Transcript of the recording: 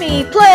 Mommy, play!